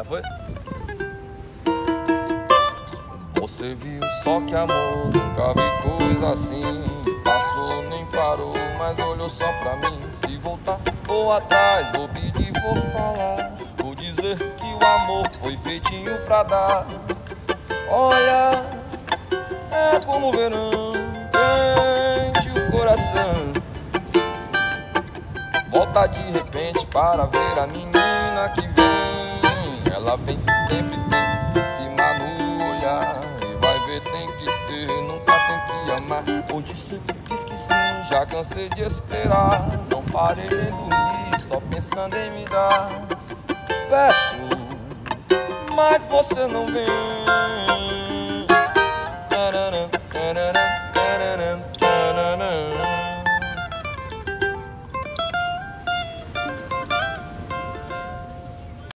Já foi? Você viu só que amor, nunca vi coisa assim. Passou, nem parou, mas olhou só pra mim. Se voltar, vou atrás, vou pedir, vou falar. Vou dizer que o amor foi feitinho pra dar. Olha, é como verão, quente o coração. Volta de repente para ver a menina que vem sempre tem que se manuia E vai ver tem que ter, nunca tem que amar. Onde sempre quis que sim, já cansei de esperar. Não parei de dormir, só pensando em me dar. Peço, mas você não vem.